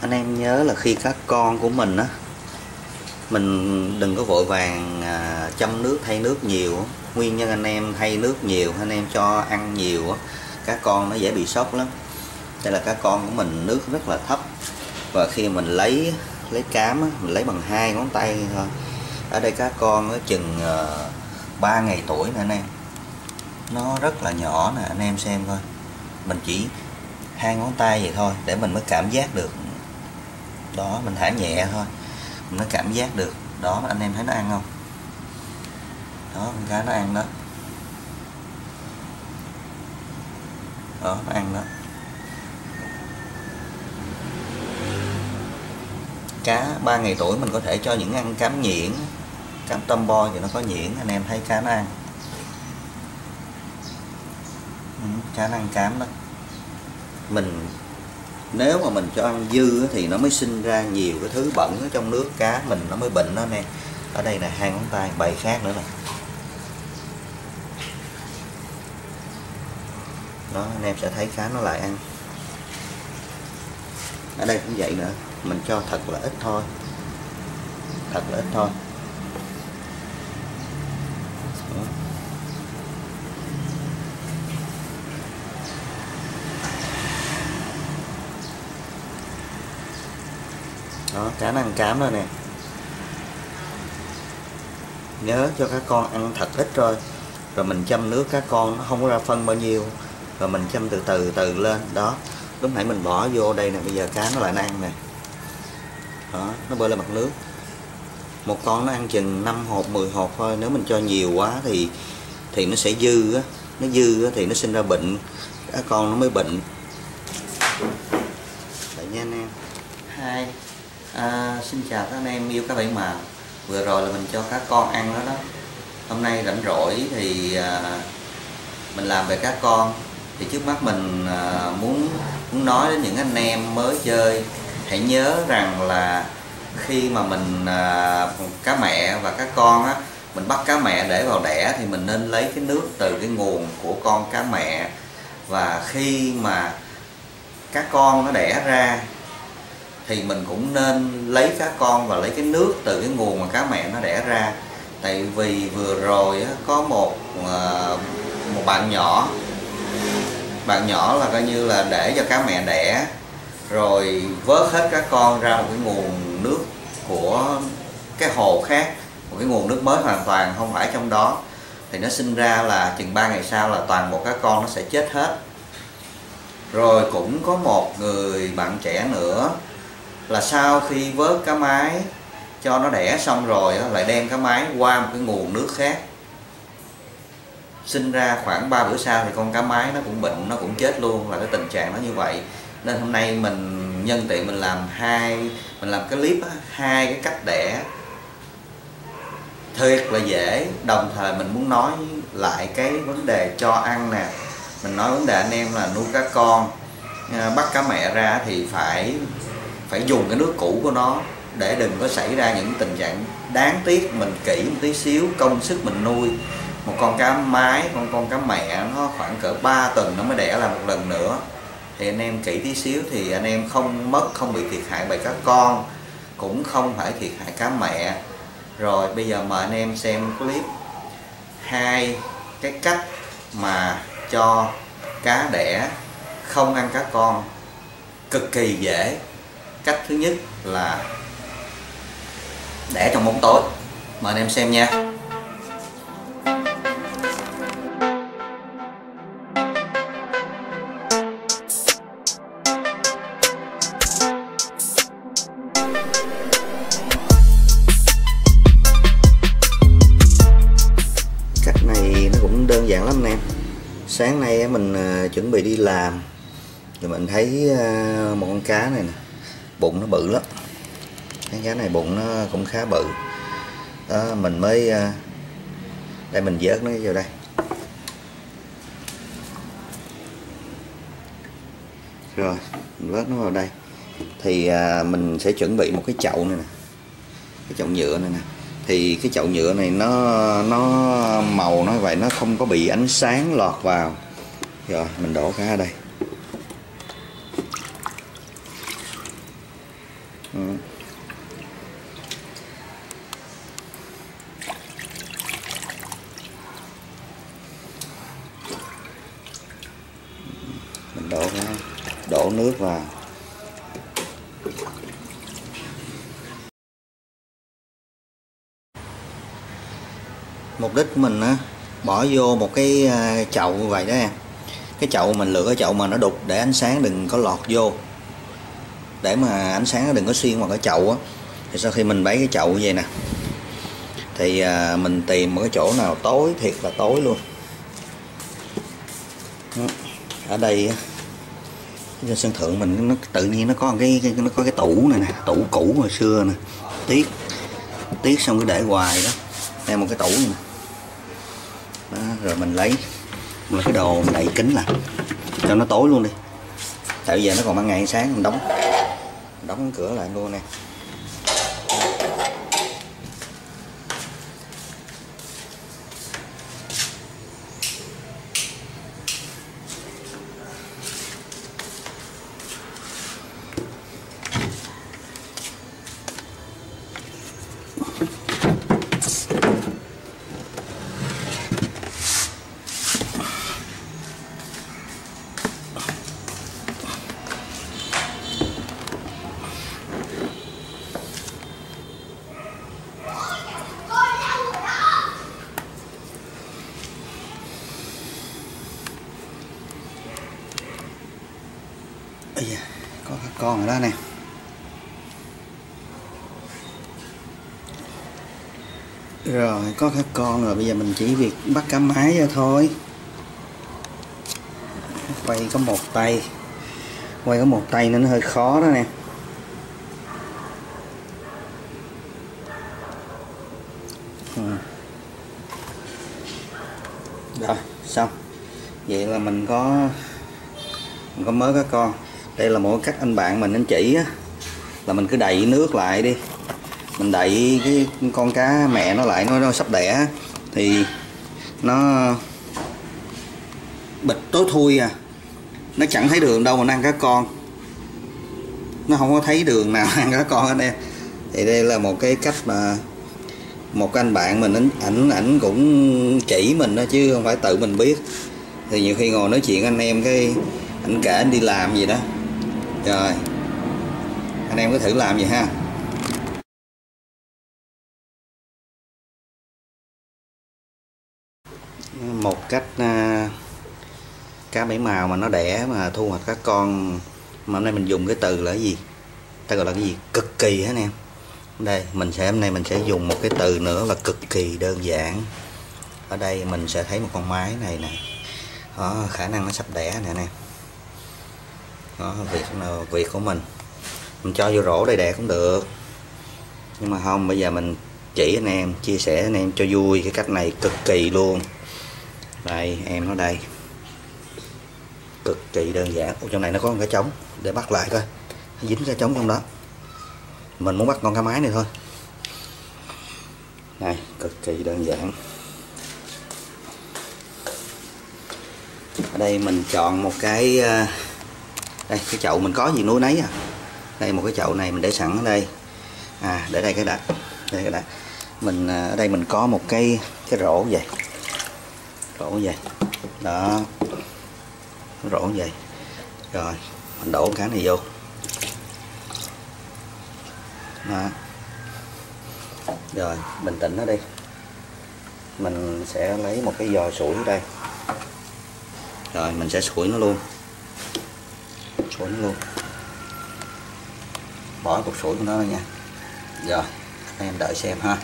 anh em nhớ là khi các con của mình á mình đừng có vội vàng à, chăm nước thay nước nhiều nguyên nhân anh em thay nước nhiều anh em cho ăn nhiều á các con nó dễ bị sốc lắm. Đây là các con của mình nước rất là thấp. Và khi mình lấy lấy cám mình lấy bằng hai ngón tay thôi. Ở đây các con nó chừng à, 3 ngày tuổi nè anh em. Nó rất là nhỏ nè anh em xem thôi mình chỉ hai ngón tay vậy thôi để mình mới cảm giác được đó mình thả nhẹ thôi. Mình nó cảm giác được. Đó anh em thấy nó ăn không? Đó con cá nó ăn đó. Đó nó ăn đó. Cá 3 ngày tuổi mình có thể cho những ăn cám nhuyễn cám tôm bo thì nó có nhuyễn. Anh em thấy cá nó ăn. Ừ, cá nó ăn cám đó. Mình nếu mà mình cho ăn dư thì nó mới sinh ra nhiều cái thứ bẩn ở trong nước, cá mình nó mới bệnh đó nè ở đây là hai ngón tay bày khác nữa nè. Đó, anh em sẽ thấy cá nó lại ăn. Ở đây cũng vậy nữa, mình cho thật là ít thôi. Thật là ít thôi. Đó. Đó cá nó ăn cám rồi nè. Nhớ cho các con ăn thật ít rồi rồi mình chăm nước các con nó không có ra phân bao nhiêu rồi mình chăm từ từ từ lên. Đó lúc nãy mình bỏ vô đây nè bây giờ cá nó lại nó ăn nè. Đó nó bơi lên mặt nước. Một con nó ăn chừng 5 hộp 10 hộp thôi nếu mình cho nhiều quá thì thì nó sẽ dư á. Nó dư á, thì nó sinh ra bệnh. Các con nó mới bệnh. Vậy nha anh em. Hai à, xin chào các anh em yêu các bảy màu vừa rồi là mình cho các con ăn đó đó. Hôm nay rảnh rỗi thì à, mình làm về các con. Thì trước mắt mình à, muốn muốn nói đến những anh em mới chơi. Hãy nhớ rằng là khi mà mình à, cá mẹ và các con á mình bắt cá mẹ để vào đẻ thì mình nên lấy cái nước từ cái nguồn của con cá mẹ. Và khi mà các con nó đẻ ra thì mình cũng nên lấy cá con và lấy cái nước từ cái nguồn mà cá mẹ nó đẻ ra. Tại vì vừa rồi có một à, một bạn nhỏ bạn nhỏ là coi như là để cho cá mẹ đẻ, rồi vớt hết cá con ra một cái nguồn nước của cái hồ khác, một cái nguồn nước mới hoàn toàn không phải trong đó. Thì nó sinh ra là chừng 3 ngày sau là toàn bộ cá con nó sẽ chết hết. Rồi cũng có một người bạn trẻ nữa là sau khi vớt cá mái cho nó đẻ xong rồi lại đem cá mái qua một cái nguồn nước khác. Sinh ra khoảng 3 bữa sau thì con cá mái nó cũng bệnh nó cũng chết luôn là cái tình trạng nó như vậy. Nên hôm nay mình nhân tiện mình làm hai mình làm cái clip á, hai cái cách đẻ. Thiệt là dễ đồng thời mình muốn nói lại cái vấn đề cho ăn nè. Mình nói vấn đề anh em là nuôi cá con. À, bắt cá mẹ ra thì phải phải dùng cái nước cũ của nó để đừng có xảy ra những tình trạng đáng tiếc mình kỹ một tí xíu, công sức mình nuôi. Một con cá mái, con con cá mẹ nó khoảng cỡ 3 tuần nó mới đẻ là một lần nữa. Thì anh em kỹ tí xíu thì anh em không mất, không bị thiệt hại bởi các con, cũng không phải thiệt hại cá mẹ. Rồi, bây giờ mời anh em xem clip hai, cái cách mà cho cá đẻ không ăn cá con cực kỳ dễ cách thứ nhất là để trong bóng tối. Mời anh em xem nha. Cách này nó cũng đơn giản lắm anh em. Sáng nay mình ờ, chuẩn bị đi làm. Thì mình thấy ờ, một con cá này nè bụng nó bự lắm. Cái cá này bụng nó cũng khá bự. Đó, mình mới à, đây mình vớt nó vô đây. Rồi, mình vớt nó vào đây. Thì à, mình sẽ chuẩn bị một cái chậu này nè. Cái chậu nhựa này nè. Thì cái chậu nhựa này nó nó màu nó vậy, nó không có bị ánh sáng lọt vào. Rồi, mình đổ cá ở đây. Ừ. mình đổ cái đổ nước vào. Mục đích của mình á, bỏ vô một cái ờ, chậu như vậy đó em. Cái chậu mình lựa cái chậu mà nó đục để ánh sáng đừng có lọt vô để mà ánh sáng nó đừng có xuyên vào cái chậu á. Thì sau khi mình bấy cái chậu như vậy nè thì à, mình tìm một cái chỗ nào tối thiệt là tối luôn. Ở đây trên sân thượng mình nó tự nhiên nó có cái, cái nó có cái tủ này nè tủ cũ hồi xưa nè. Tiếc tiếc xong cứ để hoài đó đây một cái tủ này. Nè đó, rồi mình lấy một cái đồ mình đậy kính lại cho nó tối luôn đi. Tại giờ nó còn ban ngày sáng mình đóng đóng cửa lại luôn nè Ây da, có các con ở đó nè. Rồi, có các con rồi, bây giờ mình chỉ việc bắt cá máy ra thôi. Quay có một tay. Quay có một tay nên nó hơi khó đó nè. Ừ. Rồi, xong. Vậy là mình có mình có mới các con đây là một cách anh bạn mình anh chỉ á. Là mình cứ đậy nước lại đi. Mình đậy cái con cá mẹ nó lại nó, nó sắp đẻ. Thì nó bịch tối thui à. Nó chẳng thấy đường đâu mà ăn cá con. Nó không có thấy đường nào ăn cá con hết em, thì đây là một cái cách mà một anh bạn mình ảnh ảnh ảnh cũng chỉ mình đó chứ không phải tự mình biết. Thì nhiều khi ngồi nói chuyện anh em cái ảnh kể anh đi làm gì đó rồi. Anh em cứ thử làm vậy ha. Một cách uh, cá bảy màu mà nó đẻ mà thu hoạch các con mà hôm nay mình dùng cái từ là cái gì? Ta gọi là cái gì? Cực kỳ hả anh em? Đây mình sẽ hôm nay mình sẽ dùng một cái từ nữa là cực kỳ đơn giản. Ở đây mình sẽ thấy một con mái này nè. Đó, khả năng nó sắp đẻ nè nè đó việc là việc của mình. Mình cho vô rổ đây đẻ cũng được. Nhưng mà không bây giờ mình chỉ anh em chia sẻ anh em cho vui cái cách này cực kỳ luôn. Đây em nó đây. Cực kỳ đơn giản. Ủa, trong này nó có một cái trống. Để bắt lại coi. Nó dính cái trống trong đó. Mình muốn bắt con cá mái này thôi. Này cực kỳ đơn giản. Ở đây mình chọn một cái à, đây, cái chậu mình có gì núi nấy à. Đây, một cái chậu này mình để sẵn ở đây. À để đây cái đã đây cái đã. Mình à, ở đây mình có một cái cái rổ vậy. Rổ vậy. Đó. Rổ vậy. Rồi, mình đổ cái này vô. Đó. rồi, bình tĩnh nó đi. Mình sẽ lấy một cái giò sủi ở đây. Rồi, mình sẽ sủi nó luôn sủi nó luôn. Bỏ cục sủi của nó nha. Rồi anh em đợi xem ha.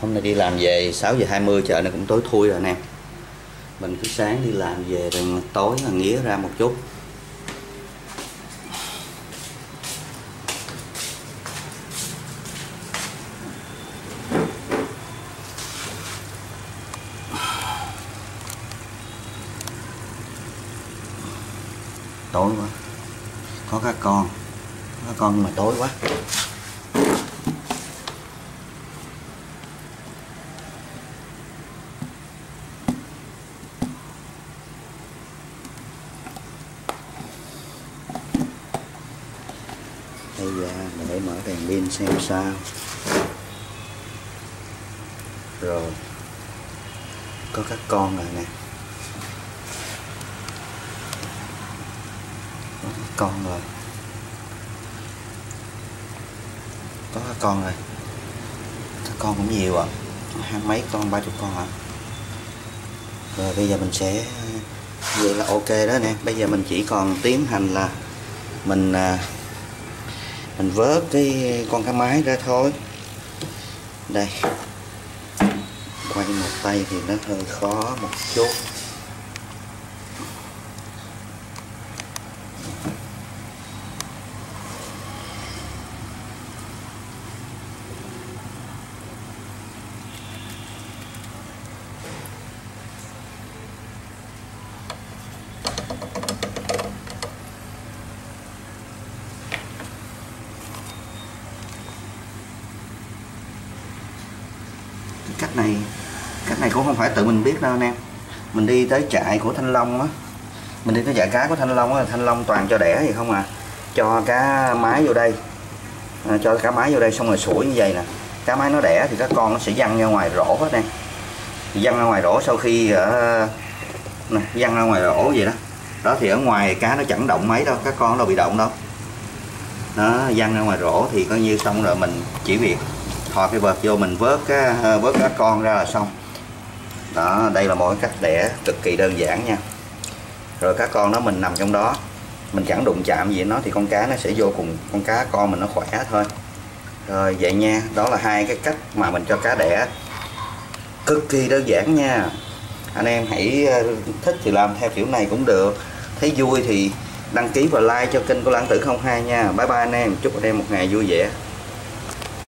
Hôm nay đi làm về 6 giờ 20 chợ này cũng tối thui rồi em mình cứ sáng đi làm về rồi tối là nghĩa ra một chút tối quá có các con ngon mà tối quá. Bây giờ mình để mở đèn pin xem sao. Rồi, có các con rồi nè. Có các con rồi. Có các con rồi. Các con cũng nhiều à hai mấy con ba chục con hả rồi bây giờ mình sẽ vậy là ok đó nè. Bây giờ mình chỉ còn tiến hành là mình à, mình vớt cái con cá mái ra thôi. Đây. Quay một tay thì nó hơi khó một chút. Cách này cách này cũng không phải tự mình biết đâu anh em. Mình đi tới trại của thanh long á. Mình đi tới trại cá của thanh long á thanh long toàn cho đẻ gì không à? Cho cá mái vô đây. À, cho cá mái vô đây xong rồi sủi như vậy nè. Cá mái nó đẻ thì các con nó sẽ văng ra ngoài rổ hết nè. Văng ra ngoài rổ sau khi ở nè văng ra ngoài rổ vậy đó. Đó thì ở ngoài cá nó chẳng động mấy đâu các con đâu bị động đâu. Nó văng ra ngoài rổ thì coi như xong rồi mình chỉ việc thò cái vợt vô mình vớt cái ờ, vớt cá con ra là xong. Đó, đây là một cách đẻ cực kỳ đơn giản nha. Rồi các con nó mình nằm trong đó. Mình chẳng đụng chạm gì nó thì con cá nó sẽ vô cùng, con cá con mình nó khỏe thôi. Rồi, vậy nha, đó là hai cái cách mà mình cho cá đẻ. Cực kỳ đơn giản nha. Anh em hãy ờ, thích thì làm theo kiểu này cũng được. Thấy vui thì đăng ký và like cho kênh của Lãng Tử 02 nha. Bye bye anh em. Chúc anh em một ngày vui vẻ.